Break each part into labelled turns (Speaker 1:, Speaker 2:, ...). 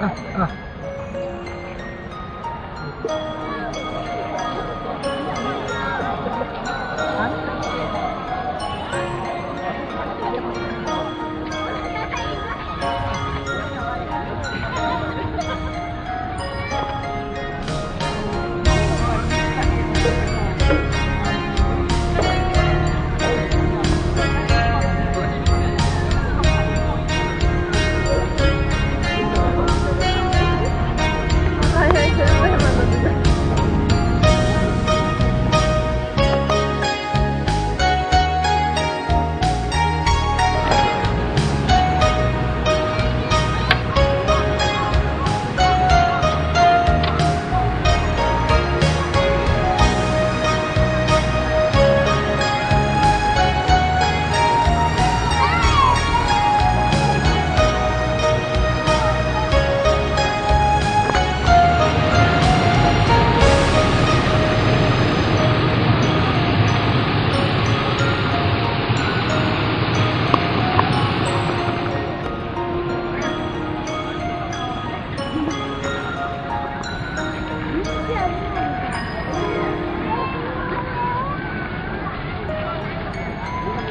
Speaker 1: 啊啊！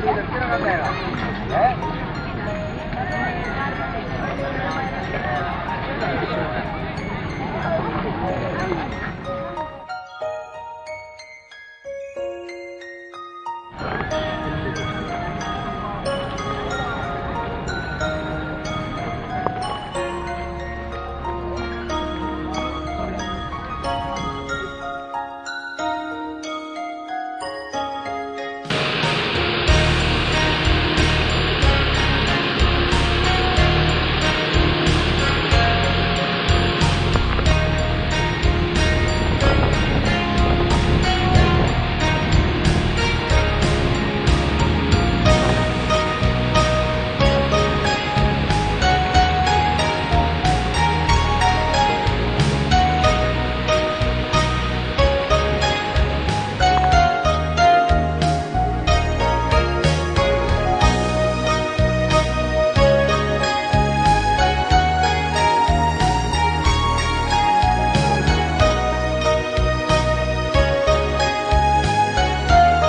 Speaker 2: terceira galera. É?